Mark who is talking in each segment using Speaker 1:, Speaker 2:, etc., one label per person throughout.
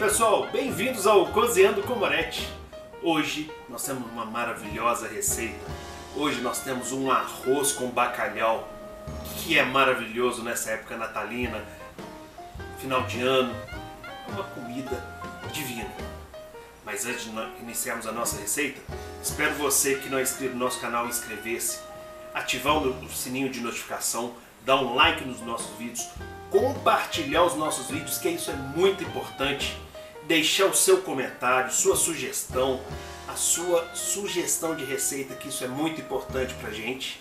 Speaker 1: pessoal, bem-vindos ao Cozinhando com Moretti. Hoje nós temos uma maravilhosa receita. Hoje nós temos um arroz com bacalhau, que é maravilhoso nessa época natalina, final de ano. É uma comida divina. Mas antes de iniciarmos a nossa receita, espero você que não é inscrito no nosso canal inscrever-se, ativar o sininho de notificação, dar um like nos nossos vídeos, compartilhar os nossos vídeos, que isso é muito importante. Deixar o seu comentário, sua sugestão, a sua sugestão de receita, que isso é muito importante pra gente.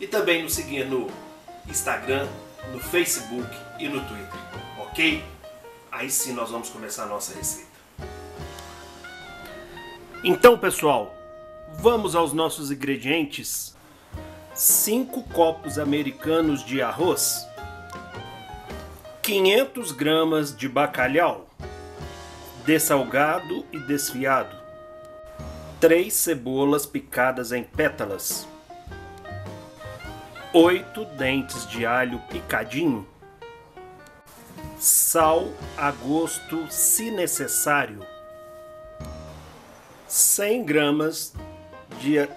Speaker 1: E também nos seguir no Instagram, no Facebook e no Twitter, ok? Aí sim nós vamos começar a nossa receita. Então, pessoal, vamos aos nossos ingredientes. 5 copos americanos de arroz, 500 gramas de bacalhau, dessalgado e desfiado, 3 cebolas picadas em pétalas, 8 dentes de alho picadinho, sal a gosto se necessário, 100 gramas de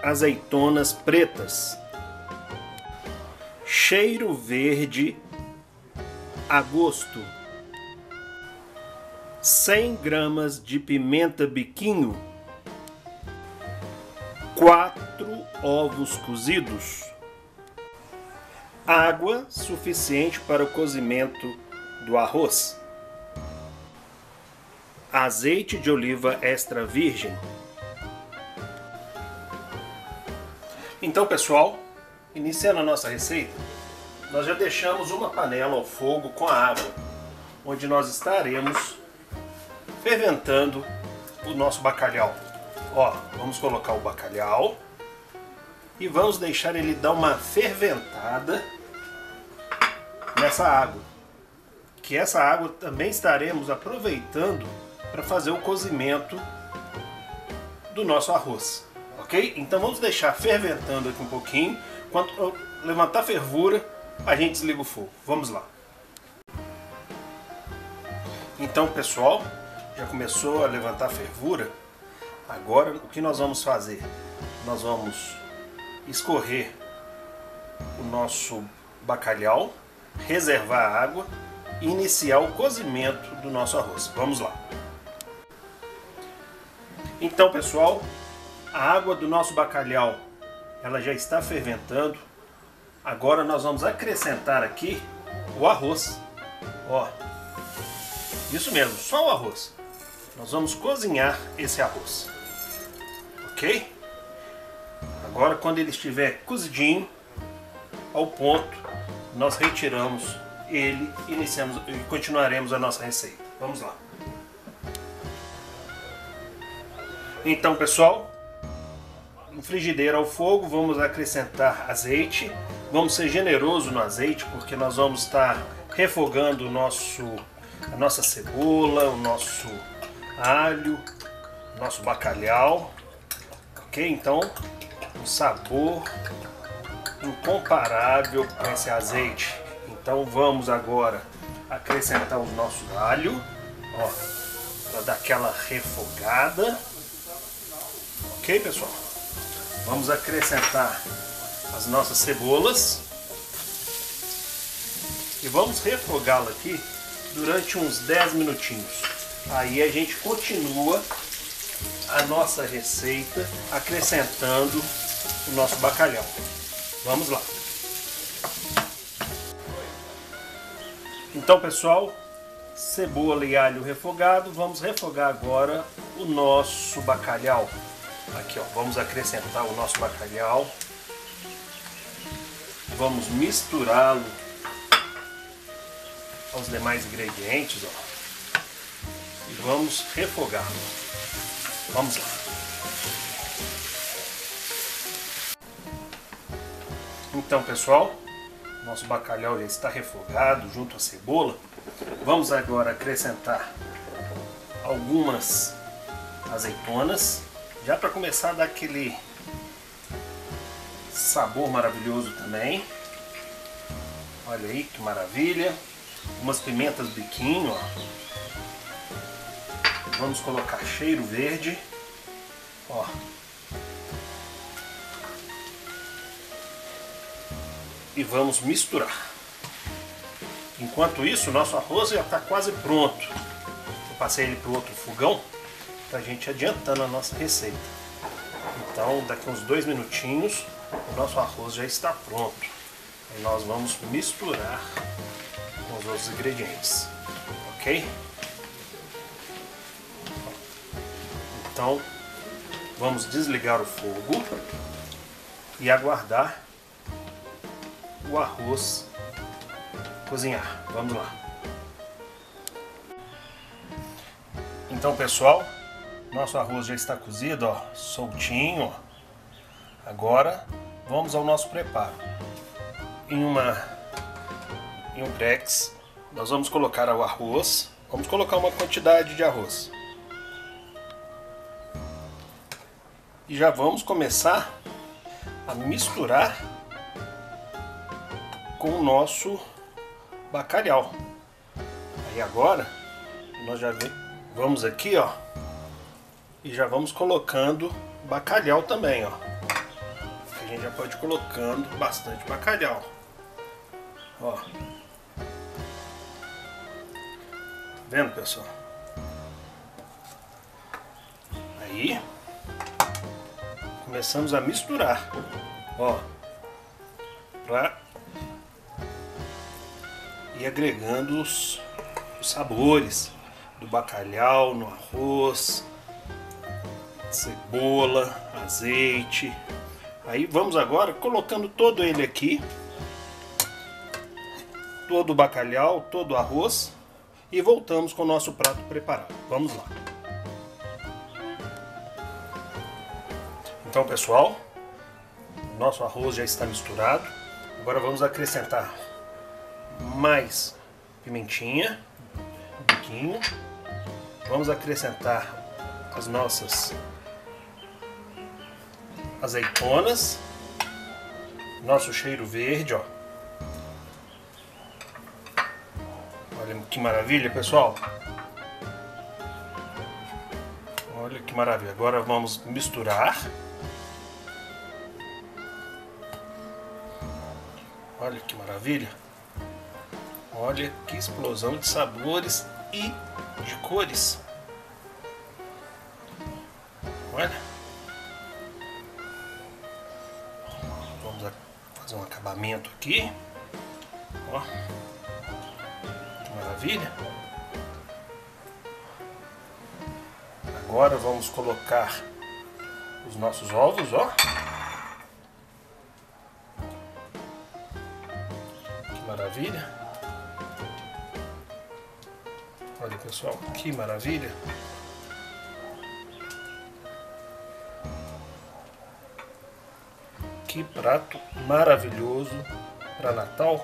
Speaker 1: azeitonas pretas, cheiro verde a gosto, 100 gramas de pimenta biquinho, 4 ovos cozidos, água suficiente para o cozimento do arroz, azeite de oliva extra virgem. Então, pessoal, iniciando a nossa receita, nós já deixamos uma panela ao fogo com a água, onde nós estaremos ferventando o nosso bacalhau. Ó, vamos colocar o bacalhau e vamos deixar ele dar uma ferventada nessa água. Que essa água também estaremos aproveitando para fazer o cozimento do nosso arroz, ok? Então vamos deixar ferventando aqui um pouquinho, quando levantar fervura, a gente desliga o fogo. Vamos lá. Então, pessoal, já começou a levantar fervura. Agora, o que nós vamos fazer? Nós vamos escorrer o nosso bacalhau, reservar a água e iniciar o cozimento do nosso arroz. Vamos lá. Então, pessoal, a água do nosso bacalhau ela já está ferventando. Agora nós vamos acrescentar aqui o arroz. Ó, isso mesmo, só o arroz. Nós vamos cozinhar esse arroz. Ok? Agora, quando ele estiver cozidinho, ao ponto, nós retiramos ele e iniciamos e continuaremos a nossa receita. Vamos lá. Então, pessoal, no frigideira ao fogo, vamos acrescentar azeite. Vamos ser generoso no azeite, porque nós vamos estar refogando o nosso, a nossa cebola, o nosso alho, nosso bacalhau. Ok? Então, um sabor incomparável com esse azeite. Então vamos agora acrescentar o nosso alho, ó, para dar aquela refogada. Ok, pessoal? Vamos acrescentar as nossas cebolas e vamos refogá-la aqui durante uns 10 minutinhos. Aí a gente continua a nossa receita acrescentando o nosso bacalhau. Vamos lá. Então, pessoal, cebola e alho refogado, vamos refogar agora o nosso bacalhau. Aqui, ó, vamos acrescentar o nosso bacalhau. Vamos misturá-lo aos demais ingredientes, ó. Vamos refogá-lo. Vamos lá. Então, pessoal, nosso bacalhau já está refogado junto à cebola. Vamos agora acrescentar algumas azeitonas já para começar a dar aquele sabor maravilhoso também. Olha aí que maravilha. Umas pimentas biquinho, ó. Vamos colocar cheiro verde. Ó. E vamos misturar. Enquanto isso, o nosso arroz já está quase pronto. Eu passei ele para o outro fogão para a gente adiantando a nossa receita. Então, daqui uns dois minutinhos, o nosso arroz já está pronto. E nós vamos misturar com os outros ingredientes, ok? Então, vamos desligar o fogo e aguardar o arroz cozinhar. Vamos lá. Então, pessoal, nosso arroz já está cozido, ó, soltinho. Agora, vamos ao nosso preparo. Em uma em um prex, nós vamos colocar o arroz. Vamos colocar uma quantidade de arroz. E já vamos começar a misturar com o nosso bacalhau. Aí agora nós já vamos aqui, ó, e já vamos colocando bacalhau também, ó. A gente já pode ir colocando bastante bacalhau. Ó. Vendo, pessoal? Aí começamos a misturar, ó, para ir agregando os, os sabores do bacalhau no arroz, cebola, azeite. Aí vamos agora colocando todo ele aqui, todo o bacalhau, todo o arroz e voltamos com o nosso prato preparado. Vamos lá. Então pessoal, nosso arroz já está misturado. Agora vamos acrescentar mais pimentinha, um biquinho. Vamos acrescentar as nossas azeitonas, nosso cheiro verde, ó. Olha que maravilha, pessoal. Olha que maravilha. Agora vamos misturar. Olha que maravilha. Olha que explosão de sabores e de cores. Olha. Vamos fazer um acabamento aqui. Ó. Que maravilha. Agora vamos colocar os nossos ovos, ó. Maravilha. Olha pessoal, que maravilha! Que prato maravilhoso para Natal!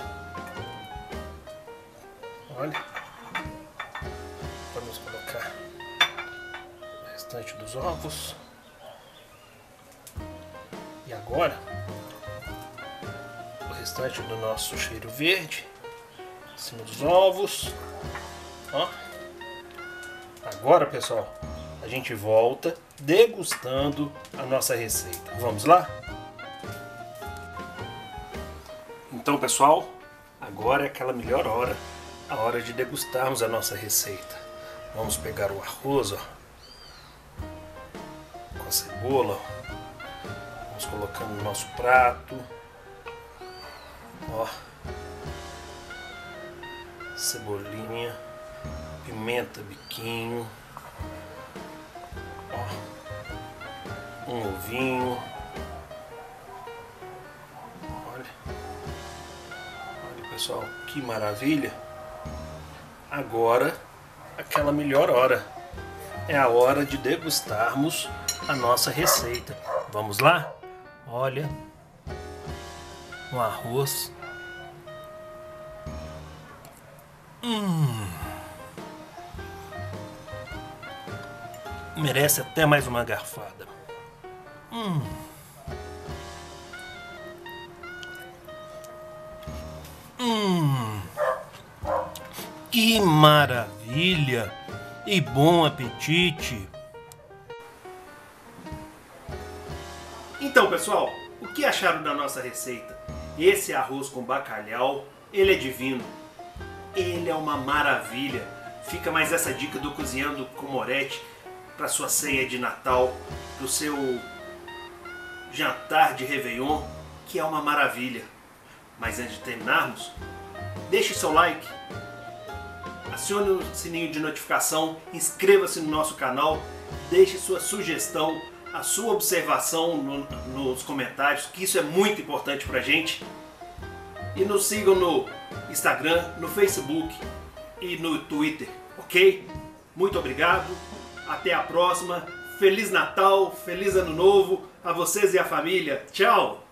Speaker 1: Olha, vamos colocar o restante dos ovos. E agora, restante do nosso cheiro verde em cima dos ovos. Ó. Agora, pessoal, a gente volta degustando a nossa receita. Vamos lá? Então, pessoal, agora é aquela melhor hora, a hora de degustarmos a nossa receita. Vamos pegar o arroz, ó, com a cebola, vamos colocando no nosso prato, ó, cebolinha pimenta, biquinho, ó, um ovinho. Olha, olha pessoal, que maravilha! Agora, aquela melhor hora. É a hora de degustarmos a nossa receita. Vamos lá? Olha, um arroz. Hum. merece até mais uma garfada. Hum. Hum. Que maravilha!
Speaker 2: e bom apetite!
Speaker 1: Então, pessoal, o que acharam da nossa receita? Esse arroz com bacalhau, ele é divino. Ele é uma maravilha. Fica mais essa dica do Cozinhando com Moretti para sua ceia de Natal, para o seu jantar de Réveillon, que é uma maravilha. Mas antes de terminarmos, deixe seu like, acione o sininho de notificação, inscreva-se no nosso canal, deixe sua sugestão, a sua observação no, nos comentários, que isso é muito importante pra gente. E nos sigam no Instagram, no Facebook e no Twitter, ok? Muito obrigado, até a próxima, Feliz Natal, Feliz Ano Novo a vocês e a família. Tchau!